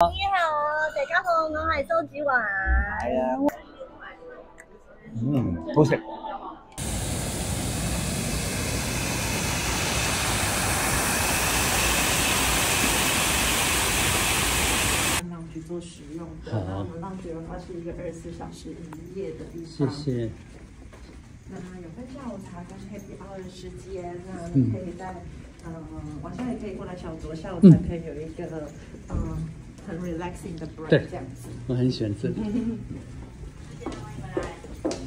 你好，大家好，我係周子華。係啊，嗯，好食。让去做使用的，那我们浪觉的话是一个二十四小时营业的地谢方。谢谢。那有分下午茶跟 Happy Hour 的时间，那你可以在嗯、晚上也可以过来小酌下午茶，可以有一个嗯、很 relaxing 的 break 对这样子。我很喜欢这里。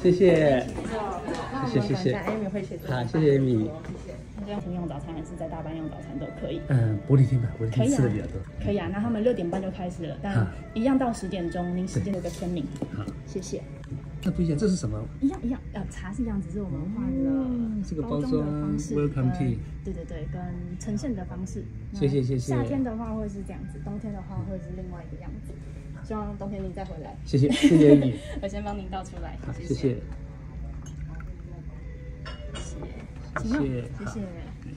谢谢。谢谢谢谢 Amy 会协助。好，谢谢 Amy。这样子用早餐还是在大班用早餐都可以。嗯，玻璃厅吧，玻璃厅吃的比较多。可以啊，那他们六点半就开始了，但一样到十点钟，您时间有个声明。好，谢谢。那不一样，这是什么？一样一样，呃，茶是一样，只是我们换了嗯这个包装装的方式 Welcome tea 对对对，跟呈现的方式。那谢谢谢谢夏天的话会是这样子，冬天的话会是另外一个样子。希望冬天你再回来。谢谢谢谢 Amy。我先帮您倒出来。好，谢谢谢。谢谢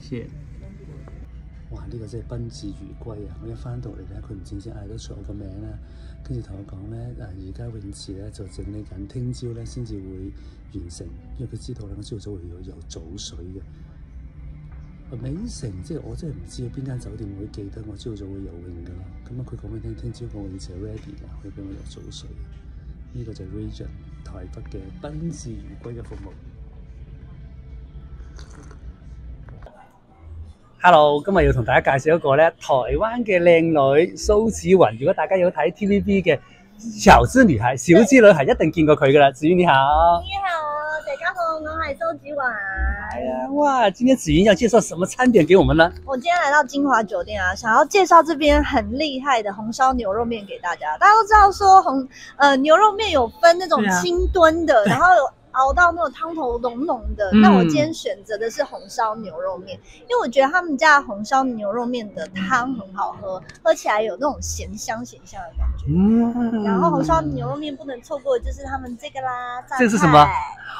谢谢。哇！呢、個真係賓至如歸啊！我一翻到嚟咧，佢唔正式嗌得出我個名啦，跟住同我講咧，誒而家泳池咧就整理緊，聽朝咧先至會完成，因為佢知道咧，我朝早會有游早水嘅。美城即係我真係唔知邊間酒店會記得我朝早會游泳㗎啦。咁啊，佢講俾你聽，聽朝個泳池係 ready 嘅，可以俾我游早水。呢、個就係 Region 台北嘅賓至如歸嘅服務。Hello，今日要同大家介紹一個咧台灣嘅靚女蘇子雲。如果大家有睇 TVB 嘅小資女孩、小資女孩，一定見過佢噶啦。子雲你好。你好，大家好，我係蘇子云。哎呀，哇！今天子雲要介紹什麼餐點給我們呢？我今天來到金華酒店啊，想要介紹這邊很厲害的紅燒牛肉麵給大家。大家都知道說紅呃牛肉麵有分那種對啊清燉的，然後有熬到那种汤头浓浓的。嗯那我今天选择的是红烧牛肉面，因为我觉得他们家的紅燒牛肉面的汤很好喝，喝起来有那种咸香咸香的感觉。嗯然后红烧牛肉面不能错过的就是他们这个啦，榨菜。這個是什麼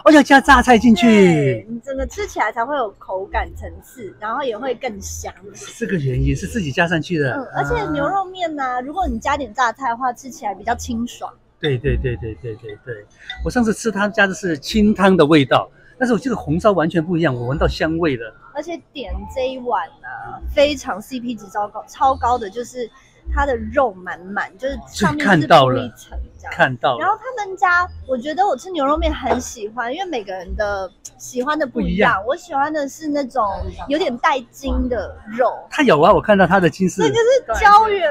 我要加榨菜進對去。你整个吃起来才会有口感层次，然后也会更香。这个原因是自己加上去的。嗯，而且牛啊。肉面呢、如果你加点榨菜的话，吃起来比较清爽。对对对对对对对，我上次吃他们家的是清汤的味道，但是我记得红烧完全不一样，我闻到香味了。而且点这一碗呢、非常 CP 值超高，超高的就是它的肉满满，就是上面是鋪到了一层这样。看到了，然后他们家，我觉得我吃牛肉面很喜欢，因为每个人的喜欢的不一样。我喜欢的是那种有点带筋的肉，它有啊，我看到它的筋是那个是胶原，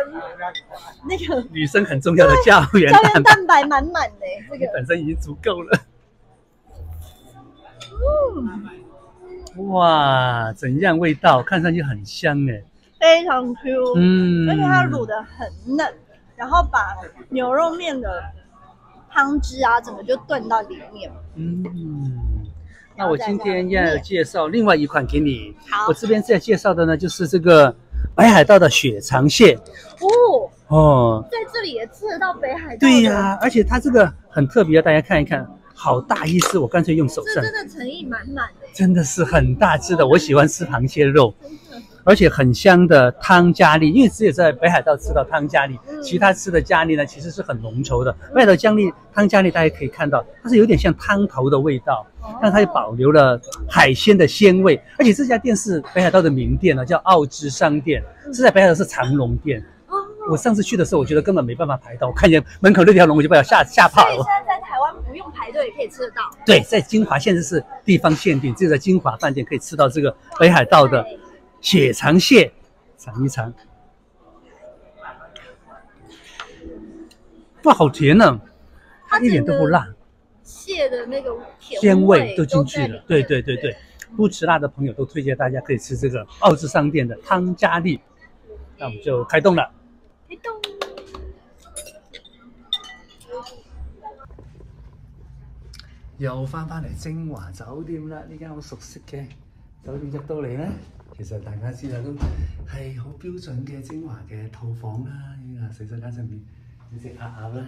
那个女生很重要的胶原胶原蛋白，蛋白滿滿的，這個。本身已经足够了。哇，怎样味道？看上去很香哎。非常 Q，嗯，而且它卤的很嫩，然后把牛肉面的汤汁啊，整个就炖到里面。嗯，那我今天要介绍另外一款给你。好我这边在介绍的呢，就是这个北海道的雪藏蟹哦，哦。在这里也吃得到北海道的對呀、而且它这个很特别，大家看一看，好大一只，我干脆用手上，这真的诚意满满的。真的是很大只的。我喜欢吃螃蟹肉，而且很香的汤咖喱，因为只有在北海道吃到汤咖喱，嗯其他吃的咖喱呢其实是很浓稠的。北海道咖喱汤咖喱大家可以看到，它是有点像汤头的味道，但它又保留了海鲜的鲜味。而且这家店是北海道的名店呢，叫奥之商店，是在北海道是长隆店。哦，我上次去的时候，我觉得根本没办法排到，我看见门口那条龙，我就把我吓吓怕了所以現。在在台湾不用排队也可以吃得到。对，在金华现在是地方限定，只有在金华饭店可以吃到这个北海道的雪藏蟹，尝一尝。哇，好甜呢、它一点都不辣，蟹的那个甜鮮味味都进去了。对对对对，不吃辣的朋友都推荐大家可以吃这个奥智商店的湯咖喱。那我们就开动了。开动。又翻返嚟精華酒店啦！呢間好熟悉嘅酒店入到嚟咧，其實大家知道都係好標準嘅精華嘅套房啦。呢個洗手間上面有隻鴨鴨啦，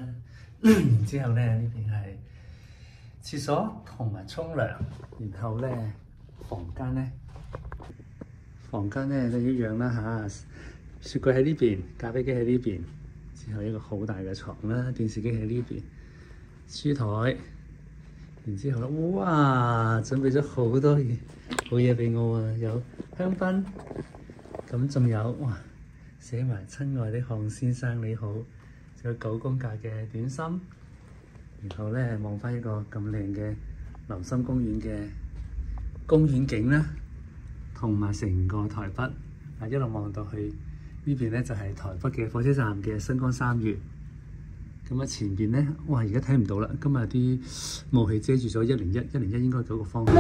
然之後咧呢邊係廁所同埋沖涼，然後咧房間咧房間咧都一樣啦嚇，雪櫃喺呢邊，咖啡機喺呢邊，之後一個好大嘅床啦，電視機喺呢邊，書台，然之後咧，哇！準備咗好多嘢，好嘢俾我啊！有香檳，咁仲有哇，寫埋親愛的項先生你好，仲有九宮格嘅短心，然後咧望翻一個咁靚嘅林森公園嘅公園景啦，同埋成個台北。啊一路望到去。呢邊咧就係台北嘅火車站嘅新光三越，咁啊前邊咧，哇而家睇唔到啦，今日啲霧氣遮住咗一零一，一零一應該嗰個方向。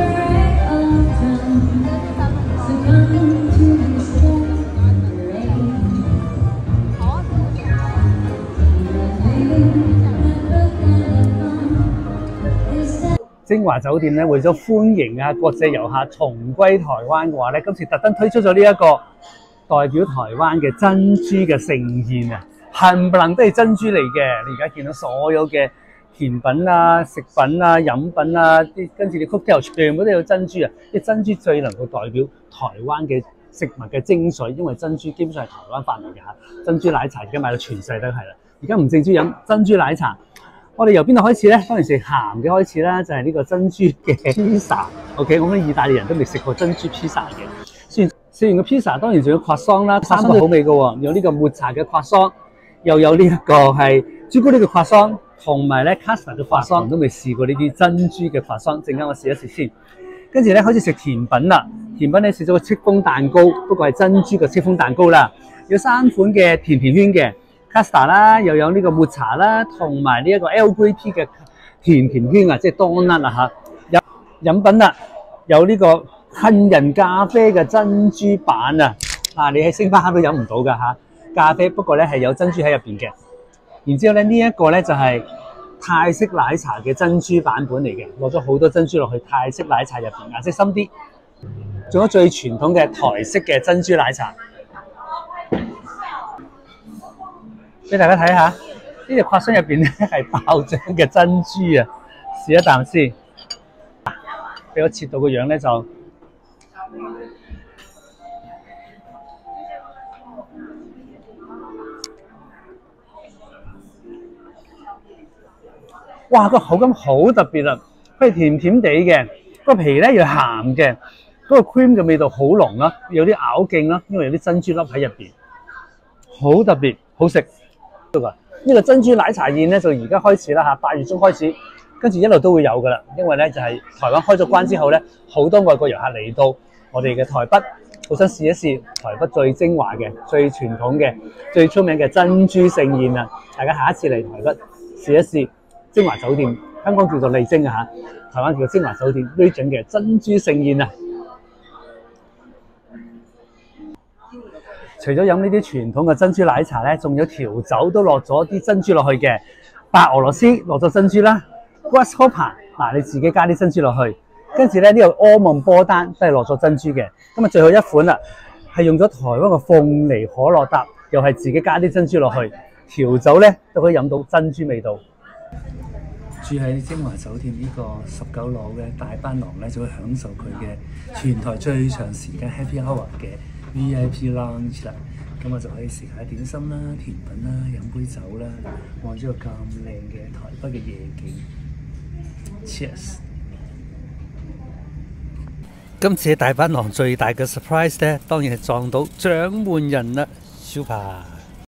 精華酒店咧為咗歡迎啊國際遊客重歸台灣嘅話咧，今次特登推出咗呢一個。代表台灣嘅珍珠嘅盛宴啊，冚唪唥都係珍珠嚟嘅。你而家見到所有嘅甜品啊、食品啊、飲品啊，啲跟住啲 cocktail 全部都有珍珠啊！啲珍珠最能夠代表台灣嘅食物嘅精髓，因為珍珠基本上係台灣發明嘅嚇。珍珠奶茶而家賣到全世都係啦。而家唔淨止飲珍珠奶茶，我哋由邊度開始咧？當然食鹹嘅開始啦，就係、呢個珍珠嘅披薩。OK，我諗意大利人都未食過珍珠披薩嘅。食完個披薩，當然仲要刮桑啦，三個好味嘅喎，有呢個抹茶嘅刮桑，又有呢一個係朱古力嘅刮桑，同埋咧卡士達嘅刮桑，都未試過呢啲珍珠嘅刮桑，陣間我試一試先。跟住咧開始食甜品啦，甜品咧食咗個戚風蛋糕，不過係珍珠嘅戚風蛋糕啦，有三款嘅甜甜圈嘅卡士達啦，又有呢個抹茶啦，同埋呢一個 L G P 嘅甜甜圈啊，即係多粒啦嚇。飲飲品啦，有呢個。杏仁咖啡嘅珍珠版啊，啊，你喺星巴克都飲唔到噶吓，咖啡不過咧係有珍珠喺入邊嘅。然之後咧呢一個咧就係泰式奶茶嘅珍珠版本嚟嘅，落咗好多珍珠落去泰式奶茶入邊，顏色深啲。仲有最傳統嘅台式嘅珍珠奶茶，俾大家睇下，呢隻刮箱入邊咧係爆漿嘅珍珠啊！試一啖先，俾我切到個樣咧就。哇，個口感好特別啊！佢係甜甜地嘅，個皮咧又鹹嘅，嗰個 cream 嘅味道好濃啦，有啲咬勁啦，因為有啲珍珠粒喺入邊，好特別，好食。呢個珍珠奶茶宴咧就而家開始啦吓，八月中開始，跟住一路都會有噶啦。因為咧就係台灣開咗關之後咧，好多外國遊客嚟到。我哋嘅台北，好想試一試台北最精華嘅、最傳統嘅、最出名嘅珍珠盛宴啊！大家下一次嚟台北試一試精華酒店，香港叫做麗晶啊，台灣叫做精華酒店呢種嘅珍珠盛宴啊！除咗飲呢啲傳統嘅珍珠奶茶咧，仲有調酒都落咗啲珍珠落去嘅，白俄羅斯落咗珍珠啦，Grasshopper 嗱你自己加啲珍珠落去。跟住咧，呢個阿蒙波丹都係落咗珍珠嘅。咁啊，最後一款啦，係用咗台灣嘅鳳梨可樂搭，又係自己加啲珍珠落去調酒咧，都可以飲到珍珠味道。住喺精華酒店呢個十九樓嘅大班廊咧，就會享受佢嘅全台最長時間 Happy Hour 嘅 VIP Lounge 啦。咁我就可以食下點心啦、甜品啦、飲杯酒啦，望住個咁靚嘅台北嘅夜景。Cheers！今次嘅大班廊最大嘅 surprise 咧，當然係撞到掌門人啦，Super。